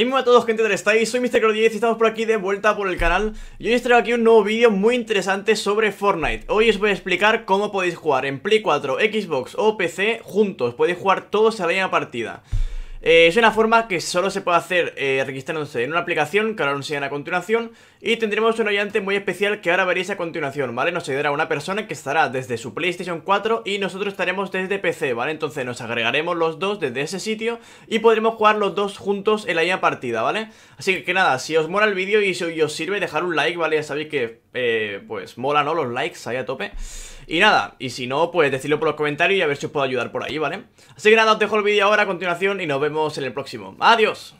Hey, muy a todos gente del estáis, soy Mr. 10 y estamos por aquí de vuelta por el canal. Y hoy os traigo aquí un nuevo vídeo muy interesante sobre Fortnite. Hoy os voy a explicar cómo podéis jugar en Play 4, Xbox o PC juntos. Podéis jugar todos a la misma partida eh, es una forma que solo se puede hacer eh, registrándose en una aplicación que ahora os enseñaré a continuación y tendremos un oyente muy especial que ahora veréis a continuación, ¿vale? Nos ayudará una persona que estará desde su PlayStation 4 y nosotros estaremos desde PC, ¿vale? Entonces nos agregaremos los dos desde ese sitio y podremos jugar los dos juntos en la misma partida, ¿vale? Así que, nada, si os mola el vídeo y si os sirve dejar un like, ¿vale? Ya sabéis que, eh, pues, mola, ¿no? Los likes ahí a tope y nada, y si no, pues decidlo por los comentarios y a ver si os puedo ayudar por ahí, ¿vale? Así que nada, os dejo el vídeo ahora a continuación y nos vemos en el próximo. ¡Adiós!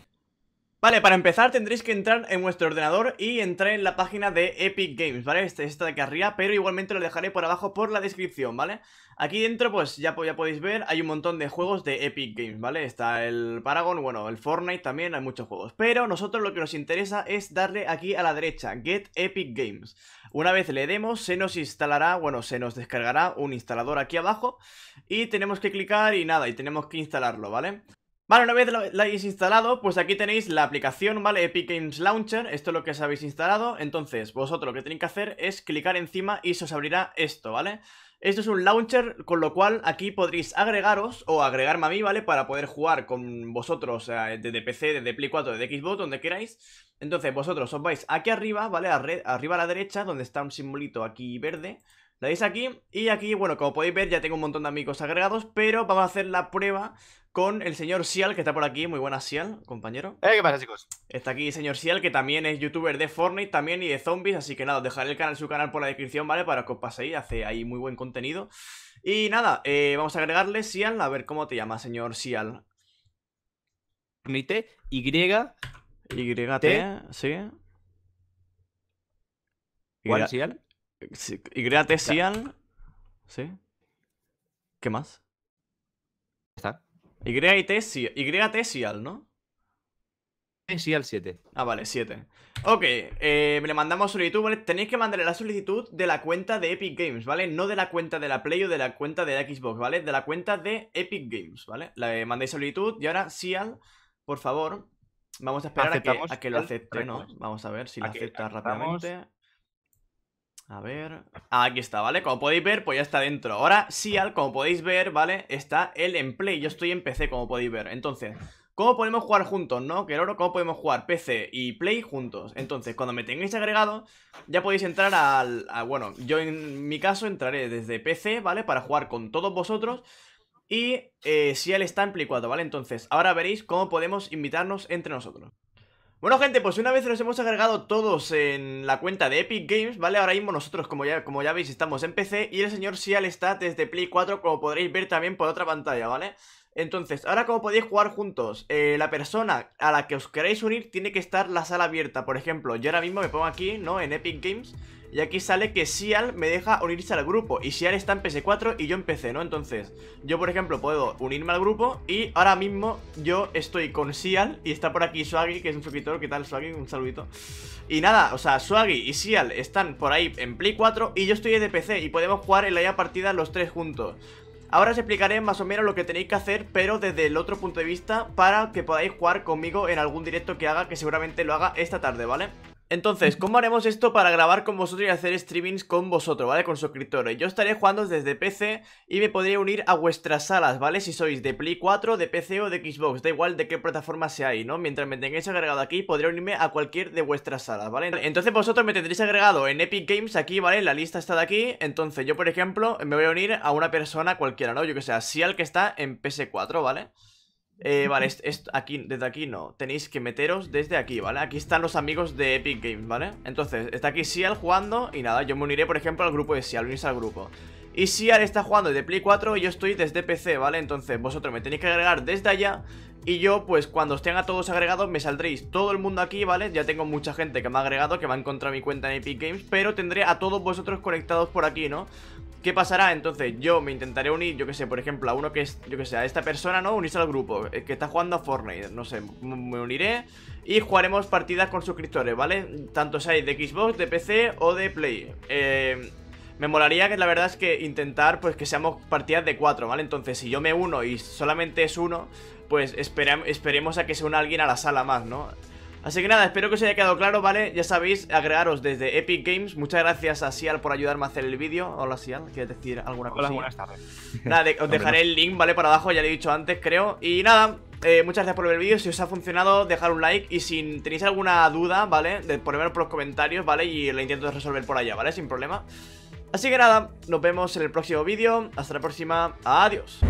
Vale, para empezar tendréis que entrar en vuestro ordenador y entrar en la página de Epic Games, ¿vale? Esta, esta de aquí arriba, pero igualmente lo dejaré por abajo por la descripción, ¿vale? Aquí dentro, pues ya, ya podéis ver, hay un montón de juegos de Epic Games, ¿vale? Está el Paragon, bueno, el Fortnite también, hay muchos juegos Pero nosotros lo que nos interesa es darle aquí a la derecha, Get Epic Games Una vez le demos, se nos instalará, bueno, se nos descargará un instalador aquí abajo Y tenemos que clicar y nada, y tenemos que instalarlo, ¿vale? Vale, una vez lo, hayáis instalado, pues aquí tenéis la aplicación, ¿vale? Epic Games Launcher, esto es lo que os habéis instalado Entonces, vosotros lo que tenéis que hacer es clicar encima y se os abrirá esto, ¿vale? Esto es un launcher, con lo cual aquí podréis agregaros o agregarme a mí, ¿vale? Para poder jugar con vosotros desde PC, desde Play 4, desde Xbox, donde queráis Entonces, vosotros os vais aquí arriba, ¿vale? Arriba a la derecha, donde está un simbolito aquí verde le dais aquí y aquí, bueno, como podéis ver ya tengo un montón de amigos agregados Pero vamos a hacer la prueba con el señor Sial, que está por aquí. Muy buenas, Sial, compañero. Eh, ¿Qué pasa, chicos? Está aquí señor Sial, que también es youtuber de Fortnite también y de zombies. Así que nada, os dejaré el canal, su canal por la descripción, ¿vale? Para que os paséis, hace ahí muy buen contenido. Y nada, eh, vamos a agregarle Sial, a ver cómo te llama, señor Sial. Y, Y. Y, sí. ¿Cuál, Sial? Y, Sial. Sí. ¿Qué más? Está. YT, Sial, ¿no? Sial 7. Ah, vale, 7. Ok, eh, le mandamos solicitud, ¿vale? Tenéis que mandarle la solicitud de la cuenta de Epic Games, ¿vale? No de la cuenta de la Play o de la cuenta de la Xbox, ¿vale? De la cuenta de Epic Games, ¿vale? Le mandáis solicitud y ahora Sial, por favor, vamos a esperar a que, lo acepte, ¿no? Vamos a ver si lo acepta rápidamente. A ver... Aquí está, ¿vale? Como podéis ver, pues ya está dentro Ahora, Sial, como podéis ver, ¿vale? Está él en Play, yo estoy en PC, como podéis ver Entonces, ¿cómo podemos jugar juntos, no? Que oro, ¿cómo podemos jugar PC y Play juntos? Entonces, cuando me tengáis agregado, ya podéis entrar al... bueno, yo en mi caso entraré desde PC, ¿vale? Para jugar con todos vosotros Y eh, Sial está en Play 4, ¿vale? Entonces, ahora veréis cómo podemos invitarnos entre nosotros bueno gente, pues una vez nos hemos agregado todos en la cuenta de Epic Games, ¿vale? Ahora mismo nosotros, como ya, como ya veis, estamos en PC y el señor Sial está desde Play 4, como podréis ver también por otra pantalla, ¿vale? Entonces, ahora como podéis jugar juntos, eh, la persona a la que os queráis unir tiene que estar la sala abierta Por ejemplo, yo ahora mismo me pongo aquí, ¿no? En Epic Games y aquí sale que Sial me deja unirse al grupo Y Sial está en PS4 y yo en PC, ¿no? Entonces, yo por ejemplo puedo unirme al grupo Y ahora mismo yo estoy con Sial Y está por aquí Swaggy, que es un suscriptor ¿Qué tal Swaggy? Un saludito Y nada, o sea, Swaggy y Sial están por ahí en Play 4 Y yo estoy de PC y podemos jugar en la ya partida los tres juntos Ahora os explicaré más o menos lo que tenéis que hacer, pero desde el otro punto de vista, para que podáis jugar conmigo en algún directo que haga, que seguramente lo haga esta tarde, ¿vale? Entonces, ¿cómo haremos esto para grabar con vosotros y hacer streamings con vosotros, ¿vale? Con suscriptores. Yo estaré jugando desde PC y me podré unir a vuestras salas, ¿vale? Si sois de Play 4, de PC o de Xbox, da igual de qué plataforma seáis, ¿no? Mientras me tengáis agregado aquí, podré unirme a cualquier de vuestras salas, ¿vale? Entonces vosotros me tendréis agregado en Epic Games aquí, ¿vale? La lista está de aquí, entonces yo, por ejemplo, me voy a unir a una persona cualquiera, ¿no? Yo que sea, si al que está en PS4, ¿vale? Eh, vale, aquí, desde aquí no Tenéis que meteros desde aquí, ¿vale? Aquí están los amigos de Epic Games, ¿vale? Entonces, está aquí Sial jugando Y nada, yo me uniré, por ejemplo, al grupo de Sial Unirse al grupo Y Sial está jugando desde Play 4 Y yo estoy desde PC, ¿vale? Entonces, vosotros me tenéis que agregar desde allá y yo, pues cuando estén a todos agregados Me saldréis todo el mundo aquí, ¿vale? Ya tengo mucha gente que me ha agregado Que va a encontrar mi cuenta en Epic Games Pero tendré a todos vosotros conectados por aquí, ¿no? ¿Qué pasará? Entonces yo me intentaré unir, yo que sé, por ejemplo, a uno que es, yo que sé, a esta persona, ¿no? Unirse al grupo, eh, que está jugando a Fortnite, no sé, me uniré y jugaremos partidas con suscriptores, ¿vale? Tanto sea de Xbox, de PC o de Play. Eh, Me molaría que la verdad es que intentar pues que seamos partidas de cuatro, ¿vale? Entonces si yo me uno y solamente es uno, pues esperemos a que se una alguien a la sala más, ¿no? Así que nada, espero que os haya quedado claro, ¿vale? Ya sabéis, agregaros desde Epic Games Muchas gracias a Sial por ayudarme a hacer el vídeo Hola Sial, ¿quieres decir alguna cosa? Hola, buenas tardes Nada, os dejaré el link, ¿vale? Para abajo, ya lo he dicho antes, creo Y nada, eh, muchas gracias por ver el vídeo Si os ha funcionado, dejar un like Y si tenéis alguna duda, ¿vale? De ponérmelo por los comentarios, ¿vale? Y lo intento resolver por allá, ¿vale? Sin problema Así que nada, nos vemos en el próximo vídeo Hasta la próxima, adiós